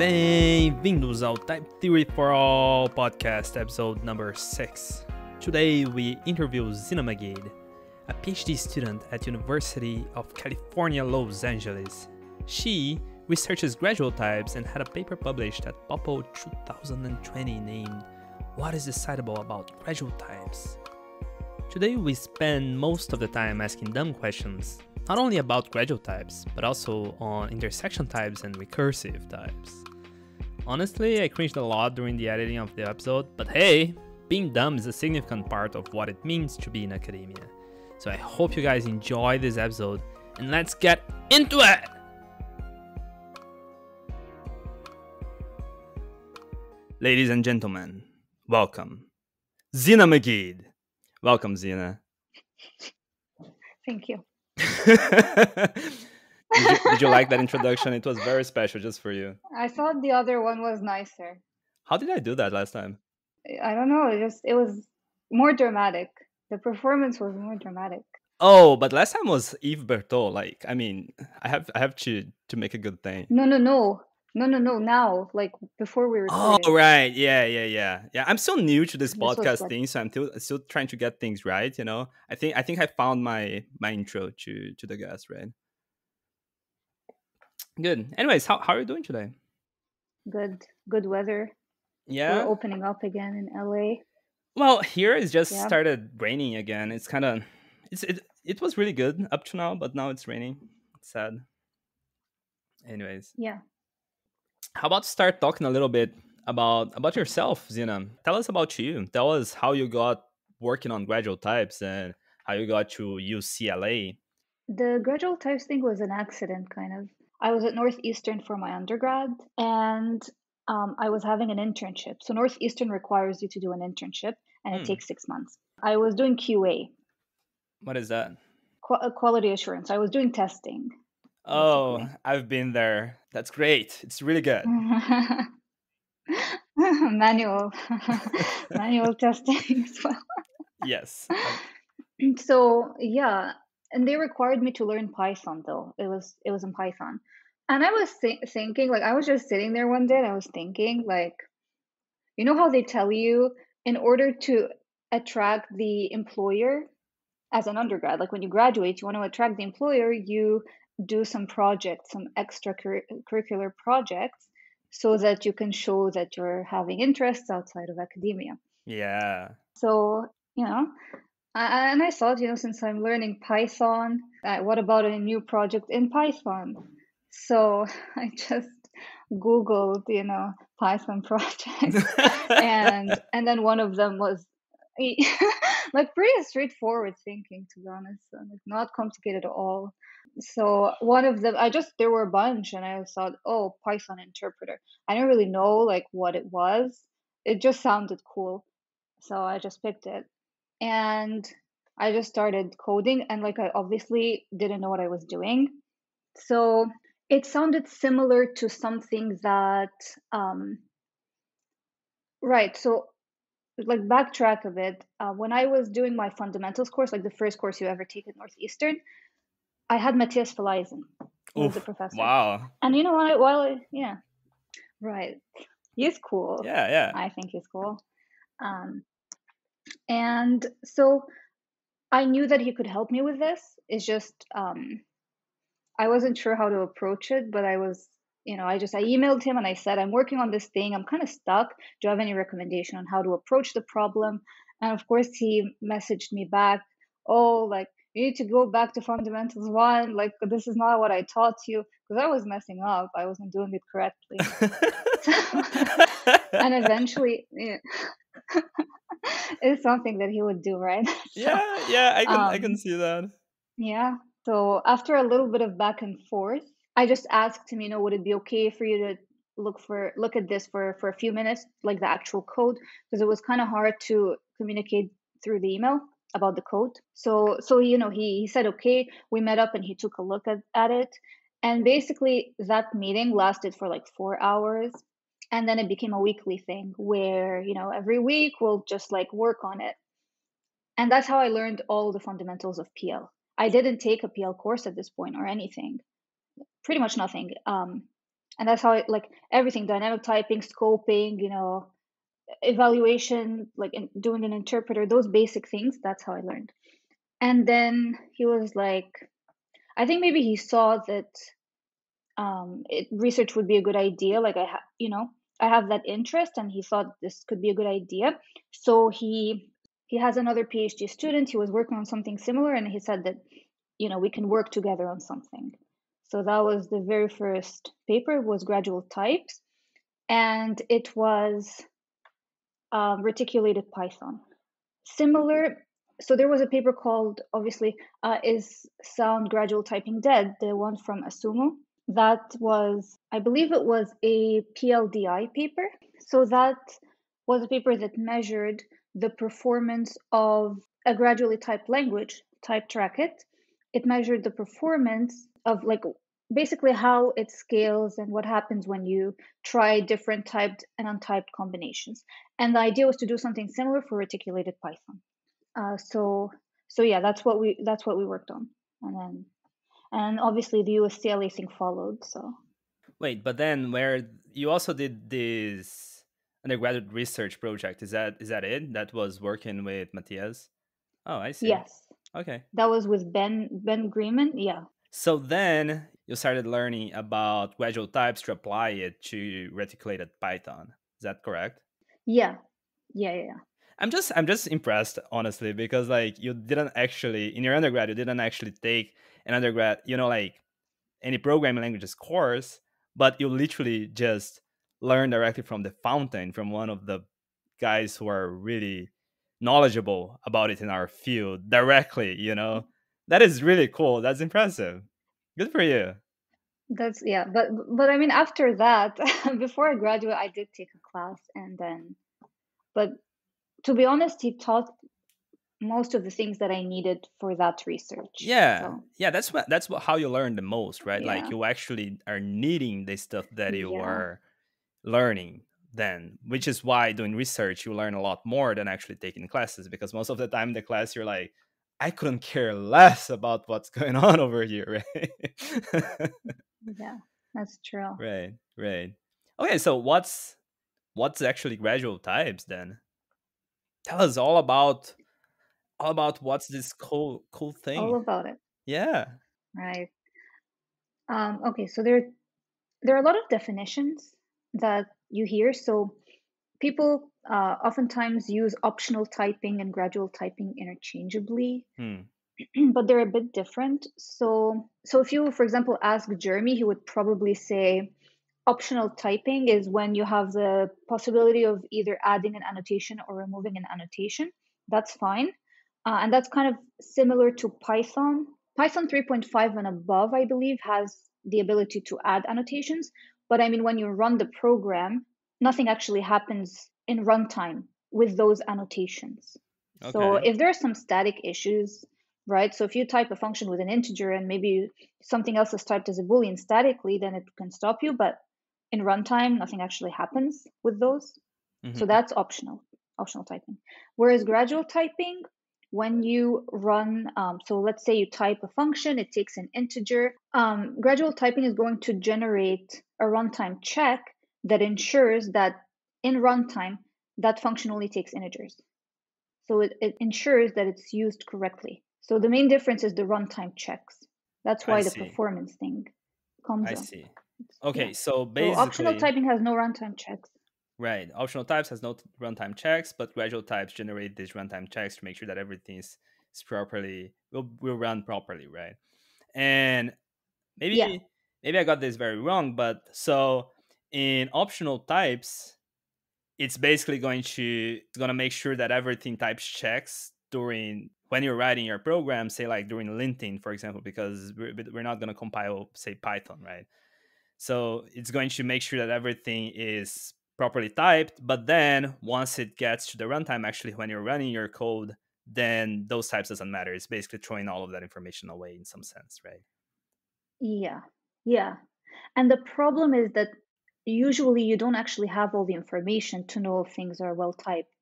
Bem-vindos ao Type Theory Forall podcast, episode number 6. Today we interview Zeina Migeed, a PhD student at University of California, Los Angeles. She researches gradual types and had a paper published at POPL 2020 named What is Decidable About Gradual Types? Today we spend most of the time asking dumb questions not only about gradual types, but also on intersection types and recursive types. Honestly, I cringed a lot during the editing of the episode, but hey, being dumb is a significant part of what it means to be in academia. So I hope you guys enjoy this episode, and let's get into it! Ladies and gentlemen, welcome. Zeina Migeed. Welcome, Zeina. Thank you. did, you, did you like that introduction? It was very special just for you. I thought the other one was nicer. How did I do that last time? I don't know. It just it was more dramatic. The performance was more dramatic. Oh, but last time was Yves Bertot. Like, I mean, I have I have to to make a good thing. No, no, no. No, no, no. Now, like before we recorded. Oh, right. Yeah, yeah, yeah, yeah. I'm so new to this, this podcast thing, so I'm still still trying to get things right. You know, I think I think I found my my intro to to the guest, right? Good. Anyways, how how are you doing today? Good. Good weather. Yeah. We're opening up again in LA. Well, here it's just yeah. started raining again. It's kind of it's it it was really good up to now, but now it's raining. It's sad. Anyways. Yeah how about start talking a little bit about about yourself, Zeina? Tell us about you. Tell us how you got working on gradual types and how you got to UCLA. The gradual types thing was an accident, kind of. I was at Northeastern for my undergrad, and um, I was having an internship. So Northeastern requires you to do an internship, and it hmm. takes six months. I was doing QA. What is that? Qu- uh, quality assurance. I was doing testing. Oh, I've been there. That's great. It's really good. manual manual testing as well. Yes. So, yeah, and they required me to learn Python though. It was it was in Python. And I was th- thinking like I was just sitting there one day and I was thinking like you know how they tell you in order to attract the employer as an undergrad like when you graduate you want to attract the employer you do some projects, some extracurricular projects, so that you can show that you're having interests outside of academia. Yeah. So, you know, And I thought, you know, since I'm learning Python, what about a new project in Python? So I just Googled, you know, Python projects, and and then one of them was like pretty straightforward thinking, to be honest, and not complicated at all. So one of them i just there were a bunch and i thought oh python interpreter. I didn't really know like what it was. It just sounded cool so i just picked it and i just started coding and like i obviously didn't know what i was doing so it sounded similar to something that um right so like backtrack a bit uh, when i was doing my fundamentals course like the first course you ever take at northeastern I had Matthias Felleisen as the professor. Wow. And you know what? Well, yeah, right. He's cool. Yeah, yeah. I think he's cool. Um, and so I knew that he could help me with this. It's just um, I wasn't sure how to approach it, but I was, you know, I just I emailed him and I said I'm working on this thing. I'm kind of stuck. Do you have any recommendation on how to approach the problem? And of course, he messaged me back. Oh, like you need to go back to fundamentals one like this is not what i taught you because i was messing up i wasn't doing it correctly and eventually yeah, it's something that he would do right so, yeah yeah i can um, i can um, see that yeah so after a little bit of back and forth i just asked him you know would it be okay for you to look for look at this for for a few minutes like the actual code because it was kind of hard to communicate through the email about the code. So so you know he, he said okay, we met up and he took a look at, at it. And basically that meeting lasted for like four hours. And then it became a weekly thing where, you know, every week we'll just like work on it. And that's how I learned all the fundamentals of PL. I didn't take a PL course at this point or anything. Pretty much nothing. Um, and that's how like everything dynamic typing scoping you know evaluation like in, doing an interpreter those basic things that's how i learned and then he was like i think maybe he saw that um, it, research would be a good idea like i ha- you know i have that interest and he thought this could be a good idea. So he he has another phd student. He was working on something similar and he said that you know we can work together on something. So that was the very first paper was gradual types and it was um, reticulated python. Similar so there was a paper called obviously uh, is sound gradual typing dead? The one from Asumu that was i believe it was a pldi paper so that was a paper that measured the performance of a gradually typed language typed racket it measured the performance of like basically how it scales and what happens when you try different typed and untyped combinations. And the idea was to do something similar for reticulated Python. Uh, so so yeah, that's what we that's what we worked on, and then and obviously the UCLA thing followed. So wait, but then where you also did this undergraduate research project? Is that is that it? That was working with Matthias? Oh, I see. Yes. Okay. That was with Ben Ben Greenman. Yeah. So then you started learning about gradual types to apply it to reticulated Python. Is that correct? Yeah. Yeah, yeah. I'm just I'm just impressed honestly because like you didn't actually in your undergrad you didn't actually take an undergrad, you know like any programming languages course, but you literally just learn directly from the fountain from one of the guys who are really knowledgeable about it in our field directly, you know. That is really cool. That's impressive. Good for you. That's yeah, but but I mean after that, before I graduate, I did take a class and then but to be honest, he taught most of the things that I needed for that research. Yeah, so. yeah, that's what that's what how you learn the most, right? Yeah. Like you actually are needing the stuff that you Yeah. are learning then, which is why doing research you learn a lot more than actually taking classes because most of the time in the class you're like, I couldn't care less about what's going on over here, right? Yeah, that's true. right, right. Okay, so what's what's actually gradual types then? Tell us all about all about what's this cool cool thing All about it. Yeah. Right. Um, okay, so there there are a lot of definitions that you hear. So people uh, oftentimes use optional typing and gradual typing interchangeably, Hmm. but they're a bit different. So so if you, for example, ask Jeremy, he would probably say optional typing is when you have the possibility of either adding an annotation or removing an annotation. That's fine. Uh, and that's kind of similar to Python. Python 3.5 and above, I believe, has the ability to add annotations. But I mean, when you run the program, nothing actually happens in runtime with those annotations. So if there are some static issues, right? So if you type a function with an integer and maybe something else is typed as a boolean statically, then it can stop you. But in runtime, nothing actually happens with those. So Mhm. that's optional, optional typing. Whereas gradual typing, when you run, um, so let's say you type a function, it takes an integer. Um, gradual typing is going to generate a runtime check that ensures that in runtime, that function only takes integers. So it, it ensures that it's used correctly. So the main difference is the runtime checks. That's I why the see. performance thing comes I up. see. Yeah. Okay, so So optional typing has no runtime checks. Right, optional types has no runtime checks, but gradual types generate these runtime checks to make sure that everything is, is properly will will run properly, right? And maybe Yeah. maybe I got this very wrong, but so in optional types, it's basically going to it's gonna make sure that everything types checks during when you're writing your program, say like during linting, for example, because we're, we're not gonna compile say Python, right? So it's going to make sure that everything is properly typed. But then once it gets to the runtime, actually, when you're running your code, then those types doesn't matter. It's basically throwing all of that information away in some sense, right? Yeah, yeah. And the problem is that usually you don't actually have all the information to know if things are well typed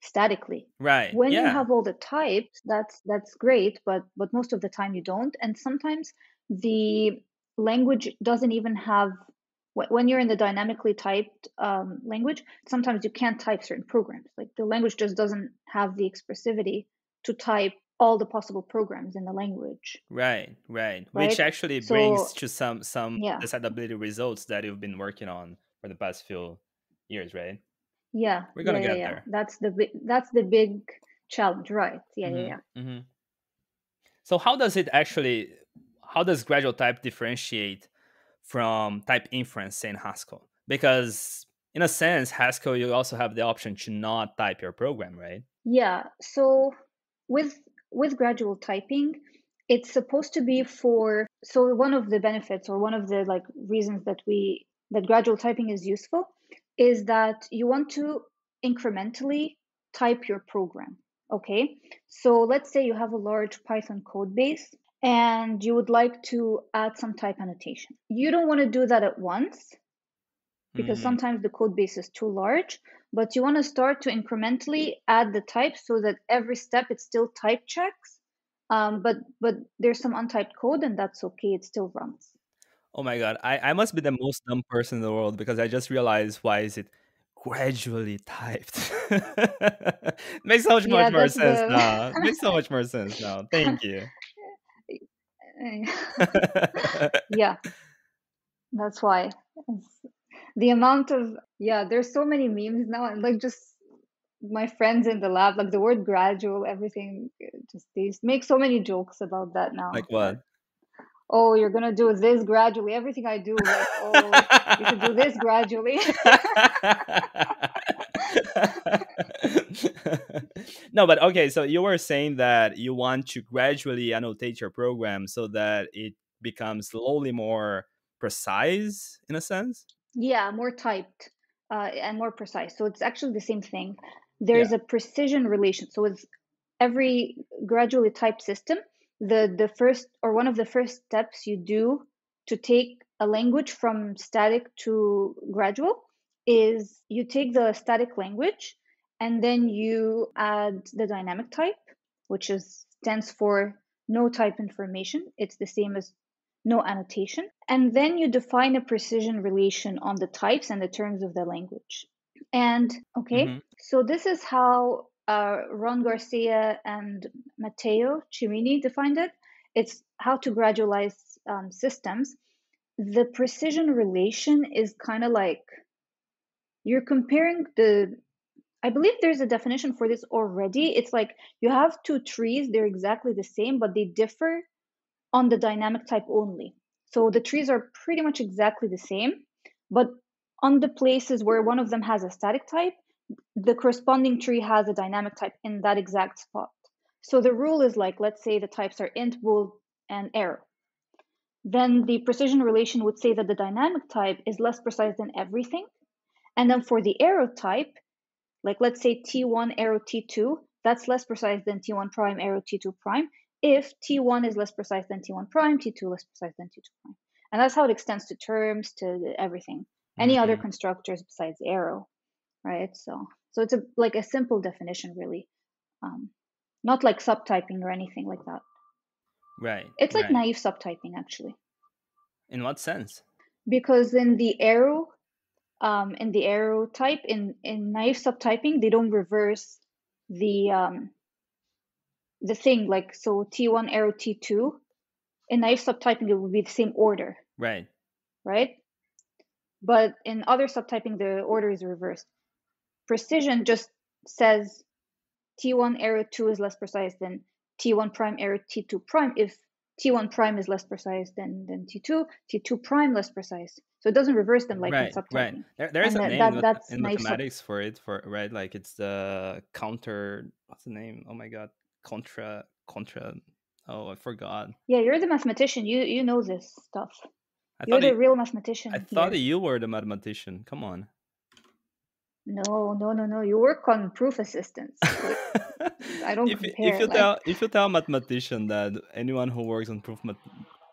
statically. Right. When you have all the types, that's that's great, but but most of the time you don't. And sometimes the language doesn't even have when you're in the dynamically typed um, language, sometimes you can't type certain programs. Like the language just doesn't have the expressivity to type all the possible programs in the language. Right, right. Right? Which actually So- brings to some some Yeah. decidability results that you've been working on for the past few years, right? Yeah, We're gonna yeah, yeah, get yeah. there. That's the big that's the big challenge, right? Yeah, yeah, yeah. hmm So how does it actually? How does gradual type differentiate from type inference in Haskell? Because in a sense, Haskell you also have the option to not type your program, right? Yeah. So with with gradual typing, it's supposed to be for so one of the benefits or one of the like reasons that we that gradual typing is useful is that you want to incrementally type your program. Okay. So let's say you have a large Python code base and you would like to add some type annotation. You don't want to do that at once because Mhm. sometimes the code base is too large but you want to start to incrementally add the types so that every step it still type checks um, but but there's some untyped code and that's okay it still runs Oh my god, I, I must be the most dumb person in the world because I just realized why is it gradually typed. makes so much Yeah, more sense the- now. makes so much more sense now. Thank you. yeah. That's why. It's- the amount of yeah there's so many memes now and like just my friends in the lab like the word gradual everything uh, just they make so many jokes about that now. Like what? Oh you're gonna do this gradually everything i do like oh you should do this gradually no, but okay, so you were saying that you want to gradually annotate your program so that it becomes slowly more precise in a sense. Yeah, more typed uh, and more precise. So it's actually the same thing. There's a precision relation. So with every gradually typed system, the the first or one of the first steps you do to take a language from static to gradual is you take the static language and then you add the dynamic type, which is stands for no type information. It's the same as no annotation. And then you define a precision relation on the types and the terms of the language. And okay, Mhm. so this is how uh, Ron Garcia and Matteo Cimini defined it. It's how to gradualize um, systems. The precision relation is kind of like you're comparing the I believe there's a definition for this already. It's like you have two trees, they're exactly the same, but they differ on the dynamic type only. So the trees are pretty much exactly the same, but on the places where one of them has a static type, the corresponding tree has a dynamic type in that exact spot. So the rule is like, let's say the types are int, bool, and arrow. Then the precision relation would say that the dynamic type is less precise than everything. And then for the arrow type, like let's say T1 arrow T2, that's less precise than T1 prime arrow T2 prime. If T1 is less precise than T1 prime, T2 less precise than T2 prime. And that's how it extends to terms, to everything. Any other Mhm. constructors besides arrow, right? So, so it's a like a simple definition, really, um, not like subtyping or anything like that. Right. It's like right. naive subtyping actually, In what sense? because in the arrow, um, in the arrow type, in in naive subtyping, they don't reverse the um, the thing like so T1 arrow T2. In naive subtyping, it would be the same order, Right. right? But in other subtyping, the order is reversed. Precision just says T1 arrow 2 is less precise than T1 prime arrow T2 prime if T1 prime is less precise than, than T2, T2 prime less precise. So it doesn't reverse them like in right. subtyping. Right. There, there's And a name that- in that's in mathematics for it. For right, like it's the counter. What's the name? Oh my god, contra contra. Oh, I forgot. Yeah, you're the mathematician. You you know this stuff. I You're the it- real mathematician. I thought you were the mathematician. Come on. No, no, no, no. You work on proof assistants. I don't if, you- compare, if you like- tell if you tell a mathematician that anyone who works on proof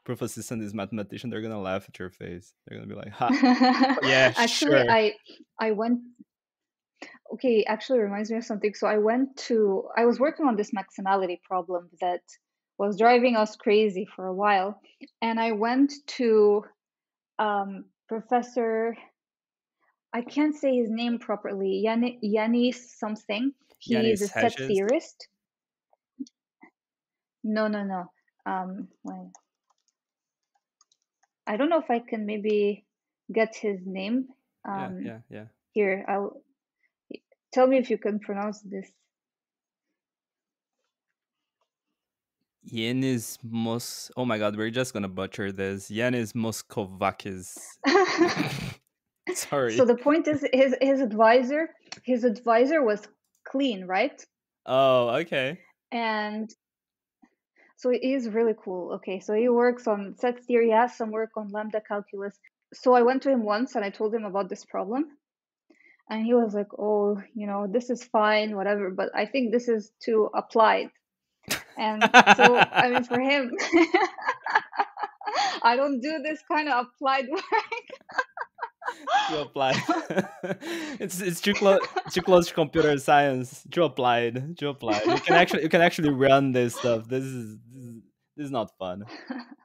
proof assistant is mathematician, they're gonna laugh at your face. They're gonna be like, "Ha, yeah, actually sure. i i went okay actually reminds me of something so i went to i was working on this maximality problem that was driving us crazy for a while and i went to um Professor. I can't say his name properly. Yan- Yanis something. He Yanis is a set Hedges? theorist. No, no, no. Um. I don't know if I can maybe get his name. Yeah, Um, yeah, yeah. here, I'll tell me if you can pronounce this. Yanis Mos. Oh my god, we're just gonna butcher this. Yanis Moschovakis. Sorry. So the point is, his his advisor, his advisor was Kleene, right? oh, okay. And so he is really cool. Okay, so he works on set theory, has some work on lambda calculus. So I went to him once and I told him about this problem. And he was like, oh, you know, this is fine, whatever, but I think this is too applied. And so, I mean, for him, I don't do this kind of applied work. Too applied. it's it's too close too close to computer science. Too applied. Too applied. You can actually you can actually run this stuff. This is this is, this is not fun.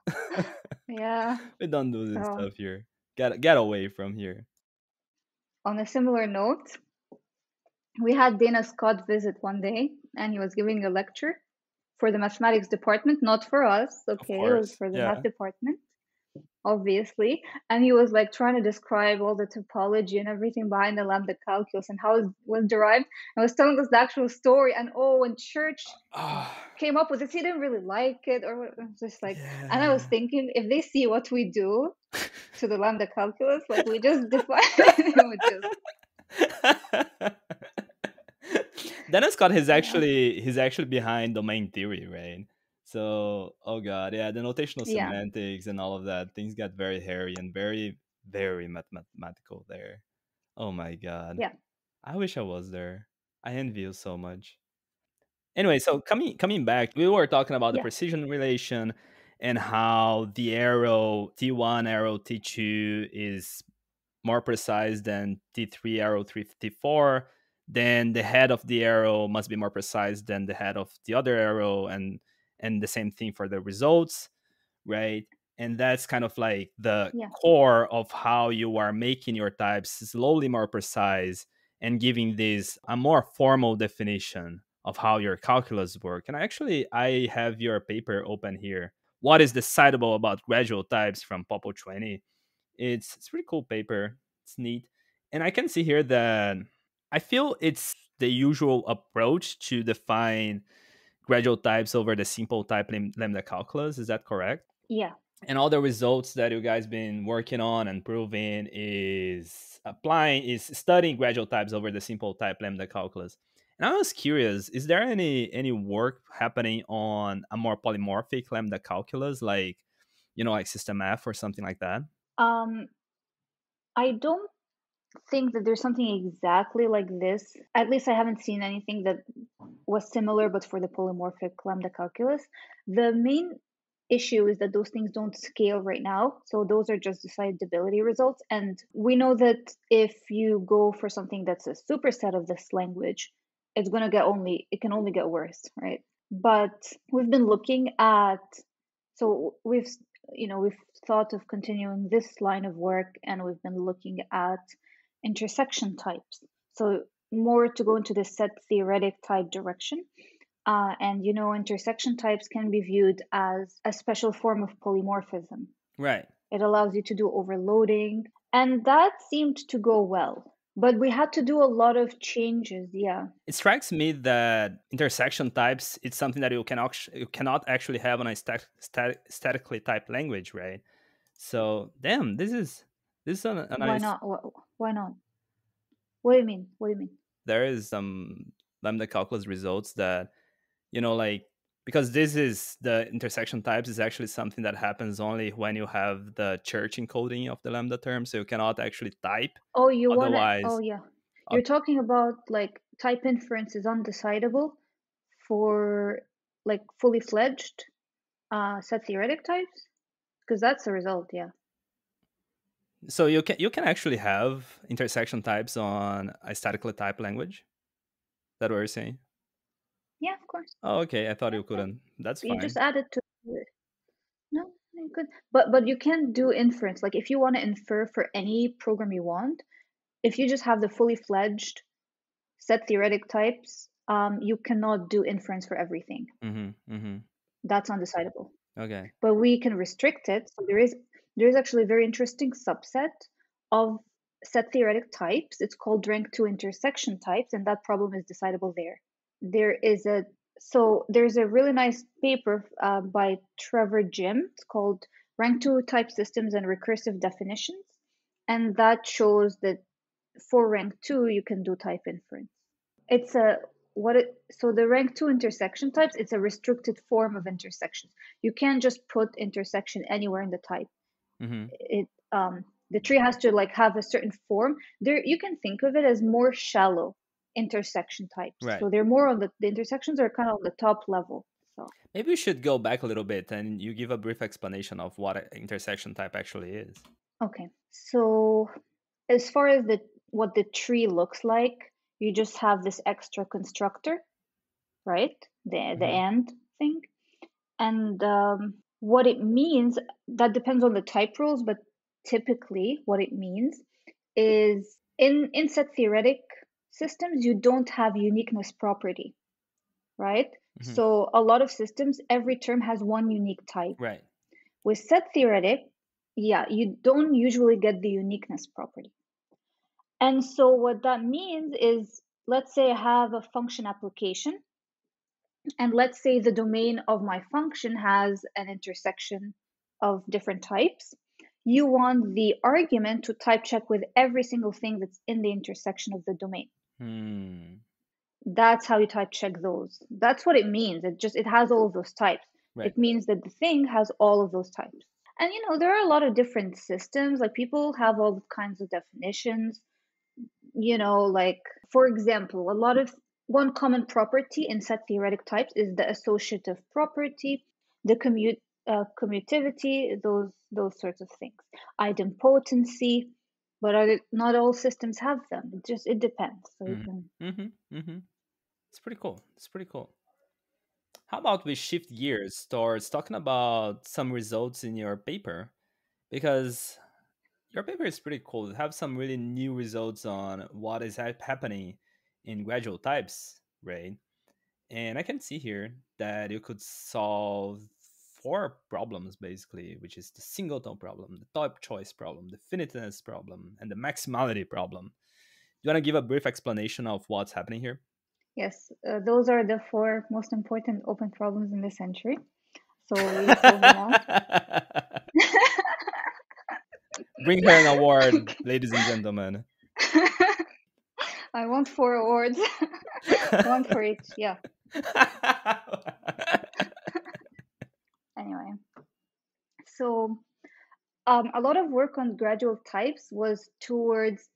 yeah. we don't do this So- stuff here. Get get away from here. on a similar note, we had Dana Scott visit one day and he was giving a lecture for the mathematics department, not for us. Okay, it was for the yeah. math department, obviously. And he was like trying to describe all the topology and everything behind the lambda calculus and how it was derived. And was telling us the actual story. And oh, when Church Ah, came up with this, he didn't really like it, or just like. And I was thinking, if they see what we do to the lambda calculus, like we just define it just Dana Scott is actually he's actually behind domain theory, right? So, oh god, yeah, denotational Yeah. semantics and all of that things got very hairy and very, very math- mathematical there. Oh my god. Yeah. I wish I was there. I envy you so much. Anyway, so coming coming back, we were talking about the Yeah. precision relation and how the arrow T1 arrow T2 is more precise than T3 arrow 3 T4 then the head of the arrow must be more precise than the head of the other arrow and and the same thing for the results right? And that's kind of like the Yeah. core of how you are making your types slowly more precise and giving this a more formal definition of how your calculus work. And actually i have your paper open here what is decidable about gradual types from POPL 20 it's it's a pretty cool paper. It's neat. And i can see here that I feel it's the usual approach to define gradual types over the simple type lam- lambda calculus. Is that correct? Yeah. And all the results that you guys been working on and proving is applying is studying gradual types over the simple type lambda calculus. And I was curious, is there any any work happening on a more polymorphic lambda calculus, like you know, like system F or something like that? Um, I don't think that there's something exactly like this. At least I haven't seen anything that was similar, but for the polymorphic lambda calculus. The main issue is that those things don't scale right now. So those are just decidability results. And we know that if you go for something that's a superset of this language, it's going to get only, it can only get worse, right? But we've been looking at, so we've, you know, we've thought of continuing this line of work and we've been looking at intersection types. So more to go into the set theoretic type direction. Uh, and you know, intersection types can be viewed as a special form of polymorphism. Right. It allows you to do overloading, and that seemed to go well. But we had to do a lot of changes. Yeah. It strikes me that intersection types it's something that you can you cannot actually have on a stat- stat- statically typed language, right? So, damn, this is this is a, a Why nice. not? Wh- Why not? What do you mean? What do you mean? There is some lambda calculus results that you know, like because this is the intersection types is actually something that happens only when you have the church encoding of the lambda term, so you cannot actually type. Oh, you want? Oh, yeah. uh, You're talking about like type inference is undecidable for like fully fledged uh, set theoretic types? Because that's the result, yeah. So you can you can actually have intersection types on a statically typed language. Is that what you're saying? Yeah, of course. Oh, okay. I thought you couldn't. That's You fine. just add it to it. No, you could, but but you can do inference. Like if you want to infer for any program you want, if you just have the fully fledged set theoretic types, um, you cannot do inference for everything. Mm-hmm. Mm-hmm. That's undecidable. Okay. But we can restrict it. So there is there is actually a very interesting subset of set theoretic types. It's called rank two intersection types, and that problem is decidable there. There is a so there's a really nice paper uh, by Trevor Jim. It's called Rank Two Type Systems and Recursive Definitions, and that shows that for rank two you can do type inference. It's a what it so the rank two intersection types. It's a restricted form of intersections. You can't just put intersection anywhere in the type. Mm-hmm. It um the tree has to like have a certain form. There you can think of it as more shallow intersection types. Right. So they're more on the the intersections are kind of on the top level. So Maybe we should go back a little bit and you give a brief explanation of what an intersection type actually is. okay. So as far as the what the tree looks like, you just have this extra constructor, right? The the Mhm. and thing, and um, what it means that depends on the type rules, but typically what it means is in in set theoretic systems you don't have uniqueness property, right? Mhm. So a lot of systems, every term has one unique type. Right. With set theoretic, yeah, you don't usually get the uniqueness property. And so what that means is, let's say I have a function application, and let's say the domain of my function has an intersection of different types. You want the argument to type check with every single thing that's in the intersection of the domain. Hmm. That's how you type check those. That's what it means. It just it has all of those types. Right. It means that the thing has all of those types. And you know, there are a lot of different systems. Like people have all kinds of definitions. You know, like for example, a lot of one common property in set theoretic types is the associative property, the commute uh, commutativity, those those sorts of things. Idempotency, but are, not all systems have them. It just it depends. So you Mhm. can Mm-hmm. Mm-hmm. It's pretty cool. It's pretty cool. How about we shift gears towards talking about some results in your paper? Because your paper is pretty cool. You have some really new results on what is happening in gradual types, right? And I can see here that you could solve four problems basically, which is the singleton problem, the top choice problem, the finiteness problem, and the maximality problem. Do you want to give a brief explanation of what's happening here? Yes, uh, those are the four most important open problems in the century. So we solve them all. Bring her an award, ladies and gentlemen. I want four awards, one for each. Yeah. Anyway, so um, a lot of work on gradual types was towards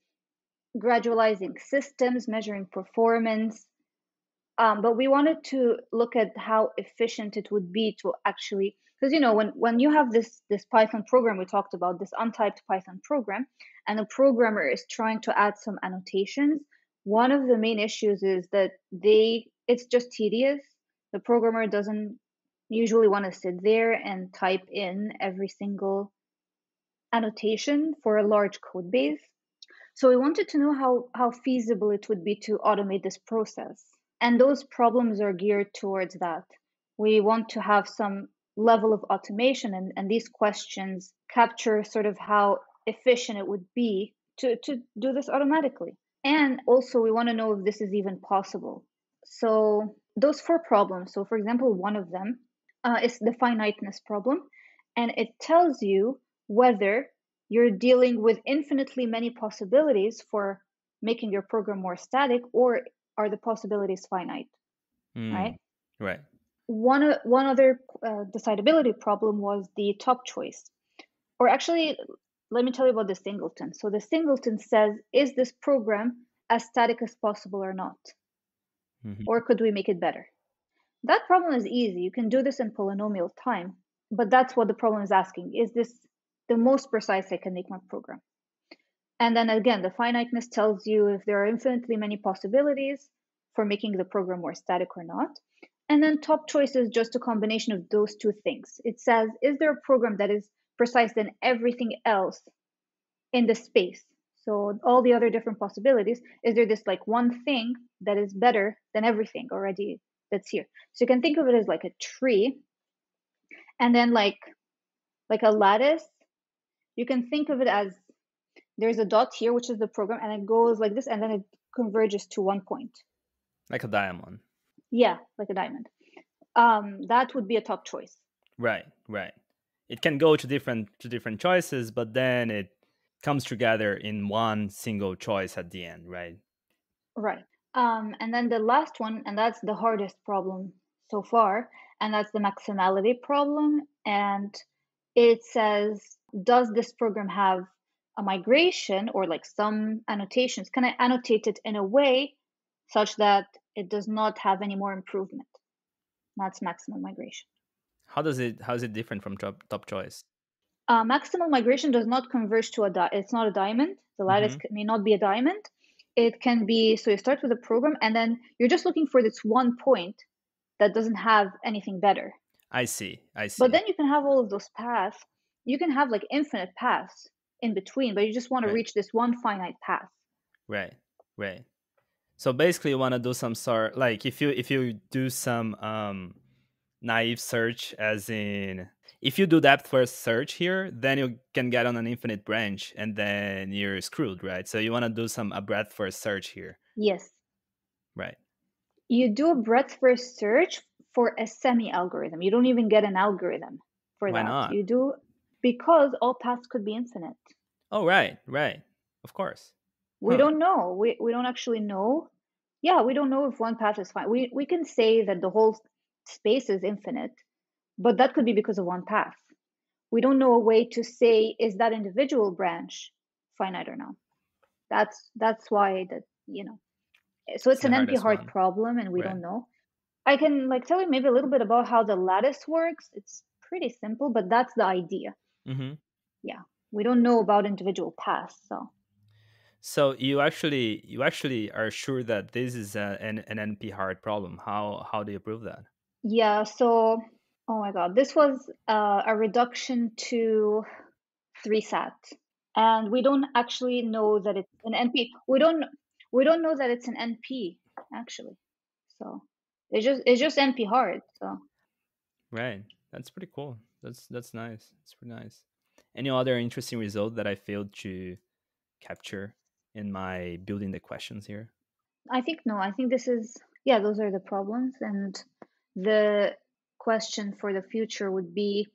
gradualizing systems, measuring performance. Um, but we wanted to look at how efficient it would be to actually, because you know, when when you have this this Python program we talked about, this untyped Python program, and a programmer is trying to add some annotations, one of the main issues is that they it's just tedious. The programmer doesn't usually want to sit there and type in every single annotation for a large code base. So we wanted to know how, how feasible it would be to automate this process. And those problems are geared towards that. We want to have some level of automation, and, and these questions capture sort of how efficient it would be to, to do this automatically. And also, we want to know if this is even possible. So, those four problems. So, for example, one of them uh, is the finiteness problem, and it tells you whether you're dealing with infinitely many possibilities for making your program more static or are the possibilities finite Hmm, right Right. one one other uh, decidability problem was the top choice or actually let me tell you about the singleton. So the singleton says is this program as static as possible or not? Mhm. or could we make it better? That problem is easy. You can do this in polynomial time but that's what the problem is asking. Is this the most precise i can make my program? And then again the finiteness tells you if there are infinitely many possibilities for making the program more static or not. And then top choice is just a combination of those two things. It says, is there a program that is precise than everything else in the space? So all the other different possibilities, is there this like one thing that is better than everything already that's here? So you can think of it as like a tree and then like like a lattice. You can think of it as there's a dot here which is the program and it goes like this and then it converges to one point. Like a diamond. Yeah like a diamond. Um that would be a top choice. Right right it can go to different to different choices but then it comes together in one single choice at the end right? Right. Um and then the last one and that's the hardest problem so far and that's the maximality problem and it says does this program have a migration or like some annotations? Can i annotate it in a way such that it does not have any more improvement? That's maximum migration how does it how is it different from top, top choice uh, maximal migration does not converge to a di- it's not a diamond the lattice mm-hmm. may not be a diamond it can be so you start with a program and then you're just looking for this one point that doesn't have anything better. I see. I see. But then you can have all of those paths. You can have like infinite paths in between, but you just want to right. reach this one finite path. Right. Right. So basically you want to do some sort like if you if you do some um naive search as in if you do depth first search here, then you can get on an infinite branch and then you're screwed, right? So you want to do some a breadth first search here. Yes. Right you do a breadth first search for a semi algorithm. You don't even get an algorithm for Why that. Not? You do because all paths could be infinite. Oh right, right. Of course. We huh. don't know. We we don't actually know. Yeah, we don't know if one path is fine. We we can say that the whole space is infinite, but that could be because of one path. We don't know a way to say is that individual branch finite or not. That's that's why that you know so it's, it's an NP hard one. problem and we right. don't know. I can like tell you maybe a little bit about how the lattice works. It's pretty simple, but that's the idea. Mm-hmm. Yeah, we don't know about individual paths, so. So you actually you actually are sure that this is a, an an NP hard problem. How how do you prove that? Yeah. So oh my god, this was uh, a reduction to three sat, and we don't actually know that it's an NP. We don't we don't know that it's an NP actually. So it's just it's just NP hard. So right, that's pretty cool. That's that's nice. That's pretty nice. Any other interesting result that I failed to capture in my building the questions here? I think no. I think this is yeah. Those are the problems, and the question for the future would be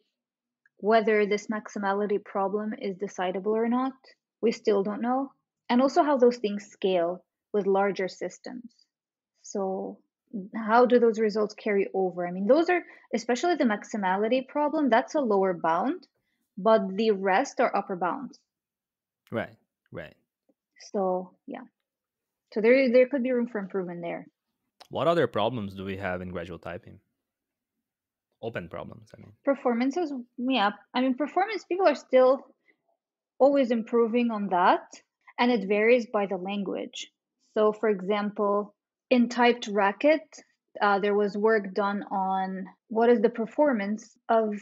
whether this maximality problem is decidable or not. We still don't know and also how those things scale with larger systems. So, how do those results carry over? I mean, those are, especially the maximality problem, that's a lower bound, but the rest are upper bounds. Right, right. So, yeah. So there, there could be room for improvement there. What other problems do we have in gradual typing? Open problems, I mean. Performances, yeah. I mean, performance, people are still always improving on that and it varies by the language. So, for example, in typed Racket, uh, there was work done on what is the performance of.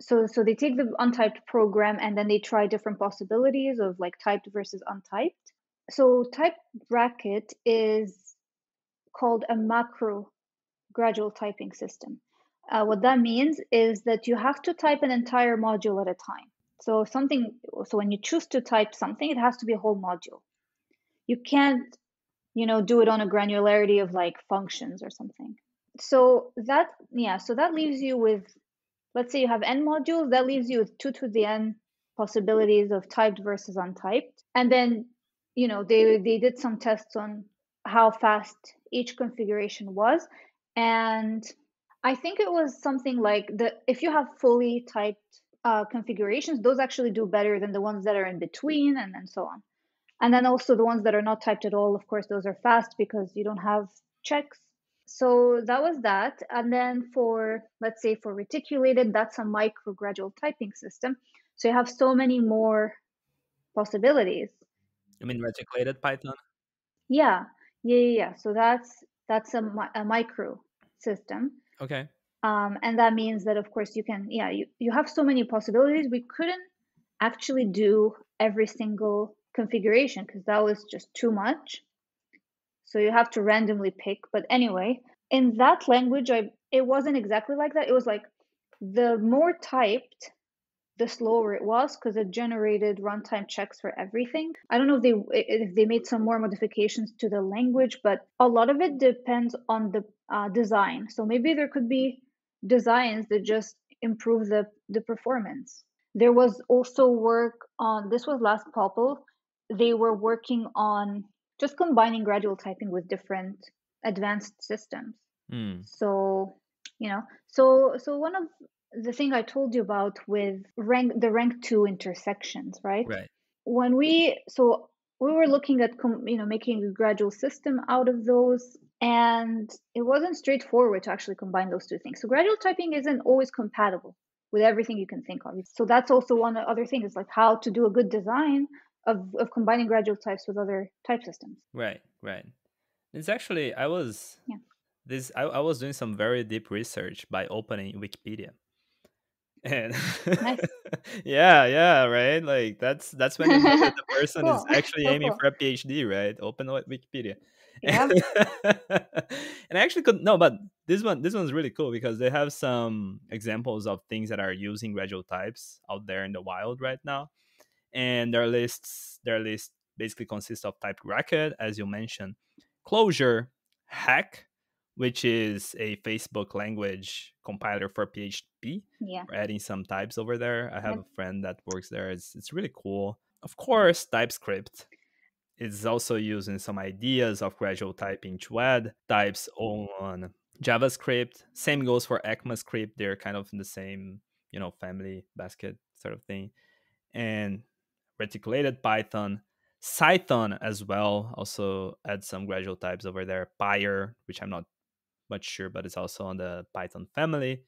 So, so they take the untyped program and then they try different possibilities of like typed versus untyped. So, typed Racket is called a macro gradual typing system. Uh, what that means is that you have to type an entire module at a time. So something so when you choose to type something, it has to be a whole module. You can't, you know, do it on a granularity of like functions or something. So that yeah, so that leaves you with let's say you have n modules, that leaves you with two to the n possibilities of typed versus untyped. And then, you know, they they did some tests on how fast each configuration was. And I think it was something like the if you have fully typed uh, configurations, those actually do better than the ones that are in between and, and so on. And then also the ones that are not typed at all, of course, those are fast because you don't have checks. So that was that. And then for, let's say, for reticulated, that's a micro gradual typing system. So you have so many more possibilities. You mean reticulated Python? Yeah, yeah, yeah. yeah. So that's that's a, a micro system. Okay. Um, and that means that, of course, you can, yeah, you, you have so many possibilities. We couldn't actually do every single configuration because that was just too much. So you have to randomly pick. But anyway, in that language, I it wasn't exactly like that. It was like the more typed, the slower it was because it generated runtime checks for everything. I don't know if they if they made some more modifications to the language, but a lot of it depends on the uh, design. So maybe there could be designs that just improve the the performance. There was also work on this was last POPL. They were working on just combining gradual typing with different advanced systems. Mm. So, you know, so so one of the thing I told you about with rank the rank 2 intersections, right? Right. When we so we were looking at you know making a gradual system out of those and it wasn't straightforward to actually combine those two things. So gradual typing isn't always compatible with everything you can think of. So that's also one other thing is like how to do a good design of, of combining gradual types with other type systems. Right, right. It's actually I was yeah. this I, I was doing some very deep research by opening Wikipedia. And nice. yeah, yeah, right. Like that's that's when you know that the person cool. is actually aiming cool. for a PhD, right? Open Wikipedia. Yeah. and I actually could no, but this one this one's really cool because they have some examples of things that are using gradual types out there in the wild right now and their lists their list basically consists of Typed Racket as you mentioned Clojure hack which is a facebook language compiler for php Yeah. We're adding some types over there i have Yep. a friend that works there it's, it's really cool of course typescript is also using some ideas of gradual typing to add types on javascript same goes for ecmascript they're kind of in the same you know family basket sort of thing and reticulated Python, Cython as well. Also add some gradual types over there. Pyre, which I'm not much sure, but it's also on the Python family.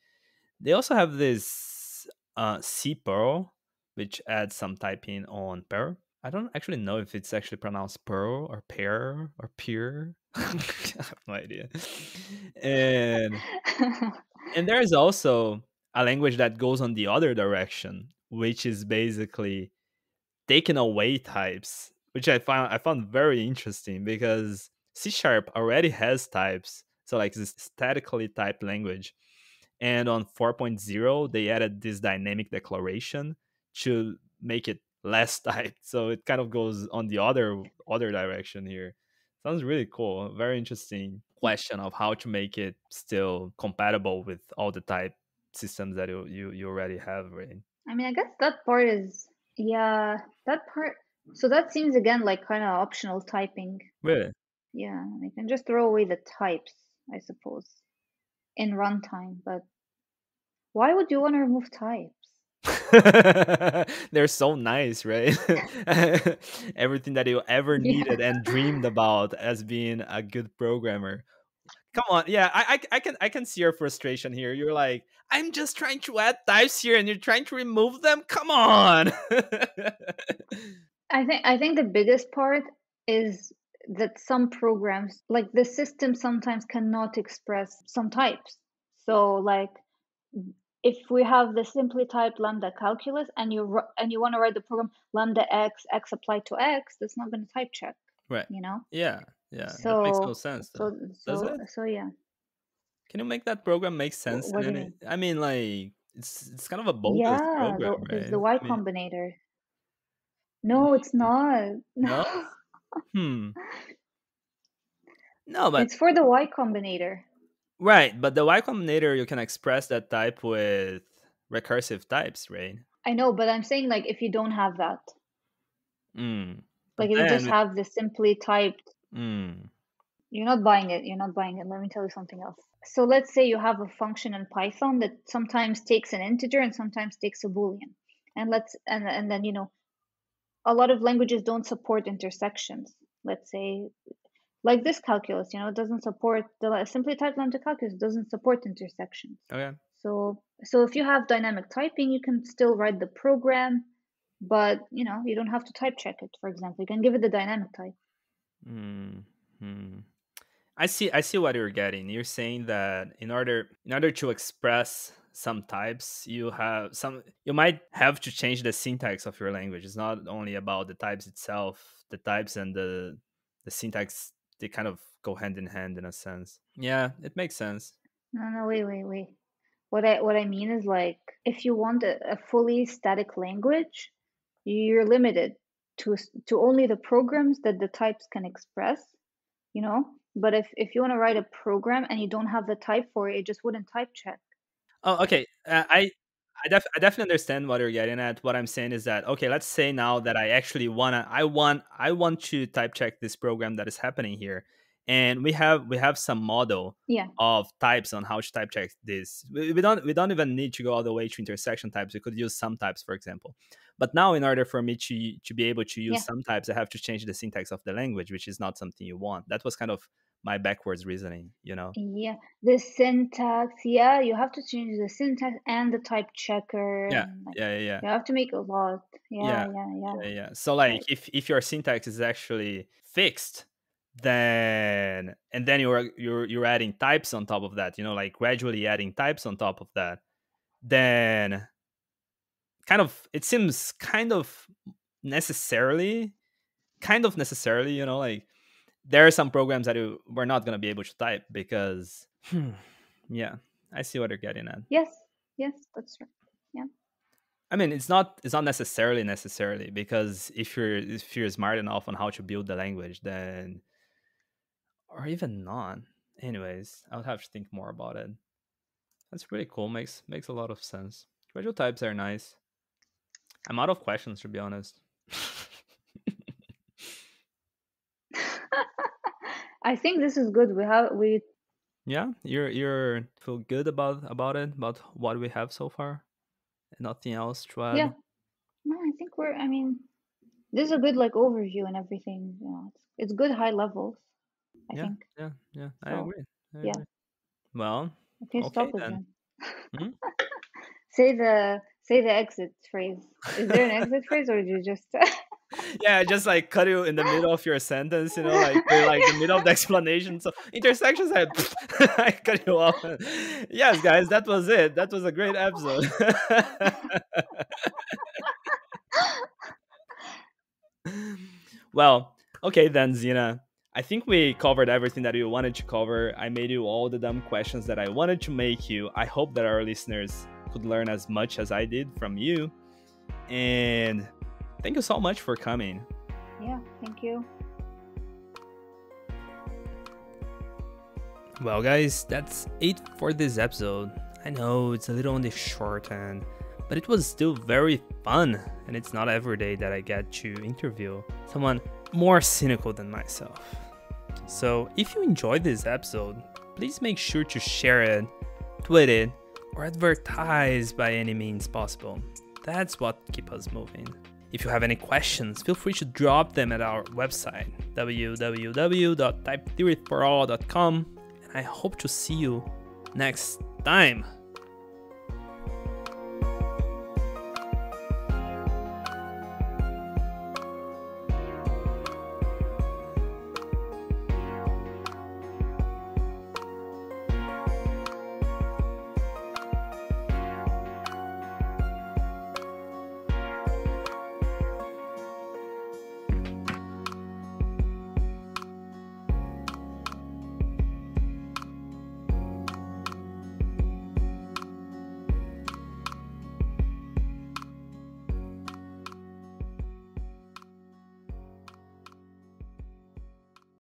They also have this uh, cPerl, which adds some typing on Perl. I don't actually know if it's actually pronounced Perl or Pear or Peer. I have no idea. And and there is also a language that goes on the other direction, which is basically taking away types, which I found I found very interesting because C sharp already has types, so like this statically typed language. And on 4.0, they added this dynamic declaration to make it less typed. So it kind of goes on the other other direction here. Sounds really cool. Very interesting question of how to make it still compatible with all the type systems that you you, you already have, right? I mean, I guess that part is yeah, that part. So that seems again like kind of optional typing. Really? Yeah, they can just throw away the types, I suppose, in runtime. But why would you want to remove types? They're so nice, right? Everything that you ever Yeah. needed and dreamed about as being a good programmer. Come on, yeah, I, I, I can I can see your frustration here. You're like, I'm just trying to add types here, and you're trying to remove them. Come on. I think I think the biggest part is that some programs, like the system, sometimes cannot express some types. So, like if we have the simply typed lambda calculus, and you and you want to write the program lambda x x applied to x, that's not going to type check. right. You know. Yeah. Yeah. that makes no So sense. Though. so so so yeah. Can you make that program make sense? what do you I mean, like it's it's kind of a bogus Yeah, program, the, right? the Y I mean, Combinator. No, it's not. no. No, Hmm. No, but it's for the Y Combinator. Right, but the Y Combinator you can express that type with recursive types, right? I know, but I'm saying like if you don't have that, Mm. like if you just have the simply typed, mm, you're not buying it. You're not buying it. Let me tell you something else. So let's say you have a function in Python that sometimes takes an integer and sometimes takes a boolean, and let's and and then you know, a lot of languages don't support intersections. Let's say like this calculus, you know, it doesn't support the simply typed lambda calculus doesn't support intersections. Oh yeah. So so if you have dynamic typing, you can still write the program, but you know, you don't have to type check it, for example. You can give it the dynamic type. Mm, hmm. I see I see what you're getting. You're saying that in order in order to express some types you have some you might have to change the syntax of your language it's not only about the types itself the types and the the syntax they kind of go hand in hand in a sense yeah it makes sense No, no, wait, wait, wait. What I what I mean is like if you want a, a fully static language, you're limited to to only the programs that the types can express, you know? But if if you want to write a program and you don't have the type for it, it just wouldn't type check. oh okay uh, i I, def- I definitely understand what you're getting at what i'm saying is that okay let's say now that i actually wanna i want i want to type check this program that is happening here and we have we have some model Yeah. of types on how to type check this. We, we don't we don't even need to go all the way to intersection types. We could use some types, for example. But now, in order for me to to be able to use Yeah. some types, I have to change the syntax of the language, which is not something you want. That was kind of my backwards reasoning, you know. Yeah. The syntax, yeah, you have to change the syntax and the type checker Yeah, like yeah, yeah, you have to make a lot. Yeah, yeah, yeah, yeah. yeah. yeah. So, like, if if your syntax is actually fixed, then and then you're you're you're adding types on top of that, you know, like gradually adding types on top of that, then kind of it seems kind of necessarily kind of necessarily you know like there are some programs that you, we're not going to be able to type because hmm, yeah i see what you're getting at. Yes, yes, that's right. Yeah. I mean it's not it's not necessarily necessarily because if you're if you're smart enough on how to build the language then or even not. Anyways i would have to think more about it. That's pretty cool. Makes makes a lot of sense. Gradual types are nice. I'm out of questions to be honest I think this is good. We have we Yeah, you're you're feel good about about it, about what we have so far. Nothing else to add. yeah. No, I think we're I mean this is a good like overview and everything. You know, it's, it's good high levels, I yeah, think. yeah, yeah. I So, agree. I yeah. agree. Well, Okay, Okay, stop then. again. Hmm? say the say the exit phrase. Is there an exit phrase or did you just yeah, just like cut you in the middle of your sentence, you know, like like the middle of the explanation. So intersections, I, I cut you off. Yes, guys, that was it. That was a great episode. well, okay then, Zeina. I think we covered everything that we wanted to cover. I made you all the dumb questions that I wanted to make you. I hope that our listeners could learn as much as I did from you. And thank you so much for coming. Yeah, thank you. Well, guys, that's it for this episode. I know it's a little on the short end, but it was still very fun, and it's not every day that I get to interview someone more cynical than myself. So, if you enjoyed this episode, please make sure to share it, tweet it, or advertise by any means possible. That's what keeps us moving. If you have any questions, feel free to drop them at our website www.typetheoryforall.com and I hope to see you next time.